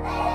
Bye.